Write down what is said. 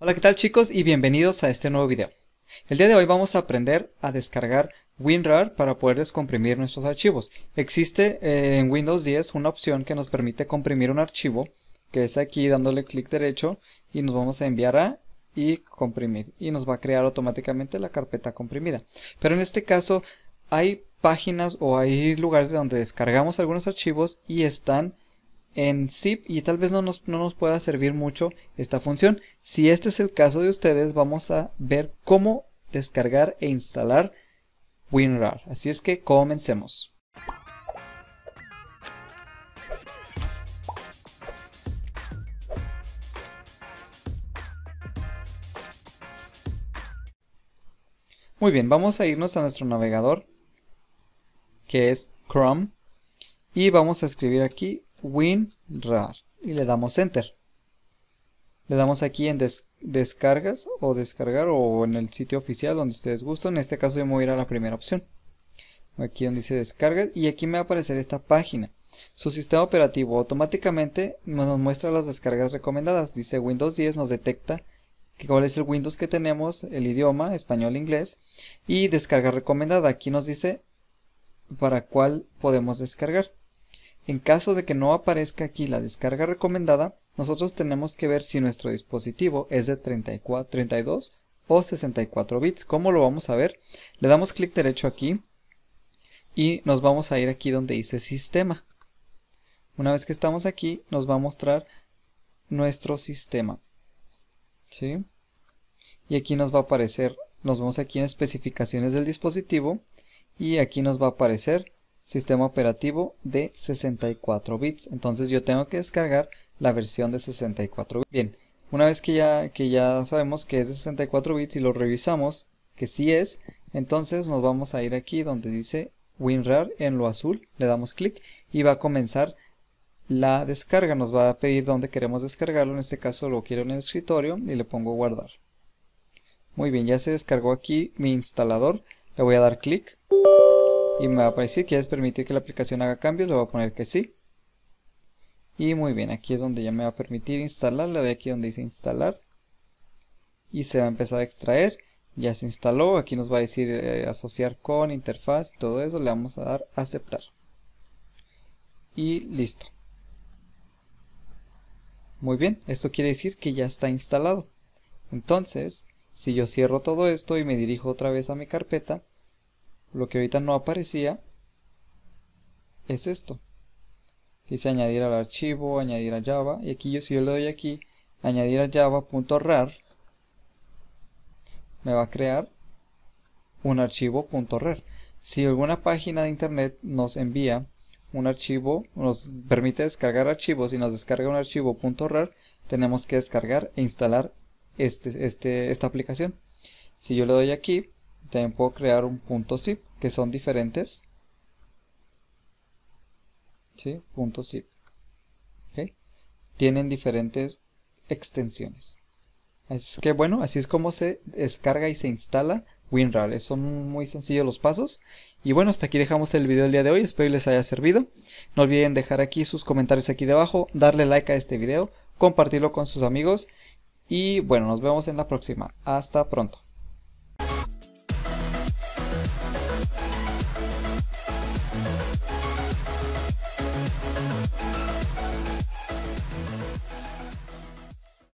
Hola qué tal chicos y bienvenidos a este nuevo video. El día de hoy vamos a aprender a descargar WinRAR para poder descomprimir nuestros archivos. Existe eh, en Windows 10 una opción que nos permite comprimir un archivo, que es aquí dándole clic derecho y nos vamos a enviar a y comprimir y nos va a crear automáticamente la carpeta comprimida. Pero en este caso hay páginas o hay lugares donde descargamos algunos archivos y están en zip y tal vez no nos, no nos pueda servir mucho esta función. Si este es el caso de ustedes, vamos a ver cómo descargar e instalar WinRAR. Así es que comencemos. Muy bien, vamos a irnos a nuestro navegador que es Chrome y vamos a escribir aquí WinRAR y le damos Enter. Le damos aquí en descargas o descargar o en el sitio oficial donde ustedes gusten. En este caso yo me voy a ir a la primera opción. Aquí donde dice descarga y aquí me va a aparecer esta página. Su sistema operativo automáticamente nos muestra las descargas recomendadas. Dice Windows 10 nos detecta cuál es el Windows que tenemos, el idioma, español, inglés y descarga recomendada. Aquí nos dice para cuál podemos descargar. En caso de que no aparezca aquí la descarga recomendada, nosotros tenemos que ver si nuestro dispositivo es de 34, 32 o 64 bits. ¿Cómo lo vamos a ver? Le damos clic derecho aquí y nos vamos a ir aquí donde dice sistema. Una vez que estamos aquí nos va a mostrar nuestro sistema. ¿Sí? Y aquí nos va a aparecer, nos vamos aquí en especificaciones del dispositivo y aquí nos va a aparecer sistema operativo de 64 bits. Entonces yo tengo que descargar la versión de 64 bits. Bien, una vez que ya, que ya sabemos que es de 64 bits y lo revisamos, que sí es, entonces nos vamos a ir aquí donde dice WinRAR en lo azul, le damos clic y va a comenzar la descarga. Nos va a pedir dónde queremos descargarlo, en este caso lo quiero en el escritorio y le pongo guardar. Muy bien, ya se descargó aquí mi instalador, le voy a dar clic y me va a aparecer quieres permitir que la aplicación haga cambios le voy a poner que sí. Y muy bien aquí es donde ya me va a permitir instalar le doy aquí donde dice instalar. Y se va a empezar a extraer ya se instaló aquí nos va a decir eh, asociar con interfaz todo eso le vamos a dar aceptar. Y listo. Muy bien esto quiere decir que ya está instalado. Entonces si yo cierro todo esto y me dirijo otra vez a mi carpeta lo que ahorita no aparecía es esto. Dice añadir al archivo, añadir a Java. Y aquí yo si yo le doy aquí añadir a Java.rar, me va a crear un archivo .rar. Si alguna página de internet nos envía un archivo, nos permite descargar archivos y nos descarga un archivo .rar, tenemos que descargar e instalar este, este, esta aplicación. Si yo le doy aquí, también puedo crear un punto zip que son diferentes. ¿Sí? Punto zip. Tienen diferentes extensiones. Así que bueno, así es como se descarga y se instala WinRAR. Son muy sencillos los pasos. Y bueno, hasta aquí dejamos el video del día de hoy. Espero que les haya servido. No olviden dejar aquí sus comentarios aquí debajo, darle like a este video, compartirlo con sus amigos. Y bueno, nos vemos en la próxima. Hasta pronto.